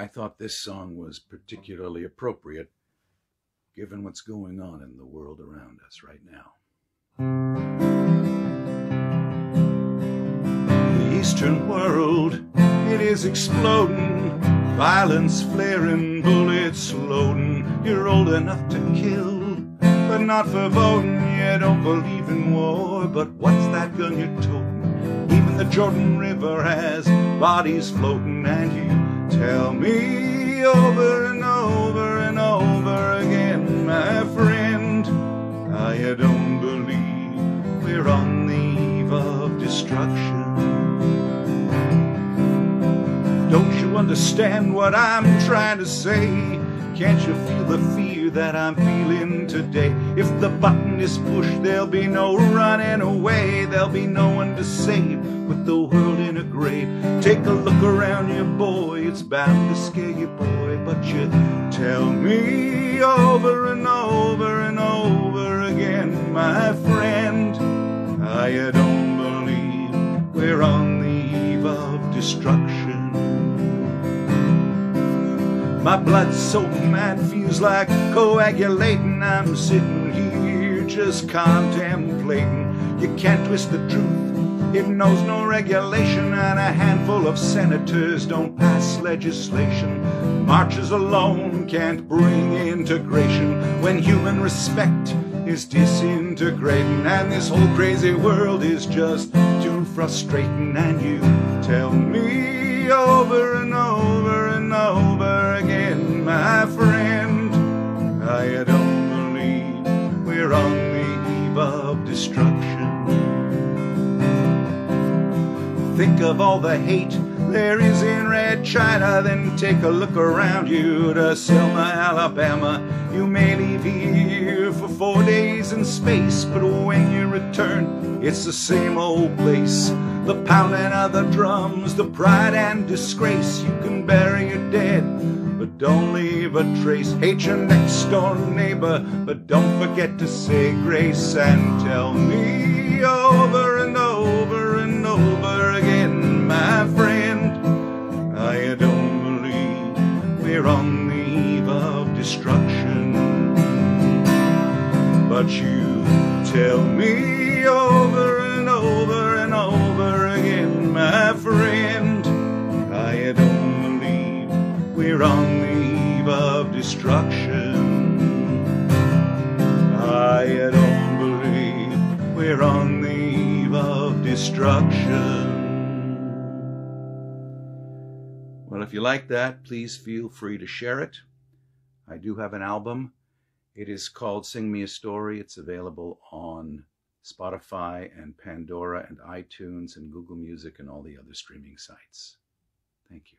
I thought this song was particularly appropriate given what's going on in the world around us right now. The Eastern world, it is exploding, violence flaring, bullets loading. You're old enough to kill, but not for voting. You don't believe in war, but what's that gun you're toting? Even the Jordan River has bodies floating, and you me over and over and over again, my friend, I don't believe we're on the eve of destruction. Don't you understand what I'm trying to say? Can't you feel the fear that I'm feeling today? If the button is pushed, there'll be no running away. There'll be no one to save with the world in a grave. Take a look around you, boy. It's bound to scare you, boy. But you tell me over and over and over again, my friend, I don't believe we're on the eve of destruction. My blood's so mad, feels like coagulating. I'm sitting here just contemplating. You can't twist the truth, it knows no regulation, and a handful of senators don't pass legislation. Marches alone can't bring integration when human respect is disintegrating, and this whole crazy world is just too frustrating. And you tell me over and over and over again, my friend, I don't believe we're on the eve of destruction. Think of all the hate there is in Red China, then take a look around you to Selma, Alabama. You may leave here for four days in space, but when you return, it's the same old place. The pounding of the drums, the pride and disgrace. You can bury your dead, but don't leave a trace. Hate your next door neighbor, but don't forget to say grace and tell me destruction. But you tell me over and over and over again, my friend, I don't believe we're on the eve of destruction. I don't believe we're on the eve of destruction. Well, if you like that, please feel free to share it. I do have an album. It is called Sing Me a Story. It's available on Spotify and Pandora and iTunes and Google Music and all the other streaming sites. Thank you.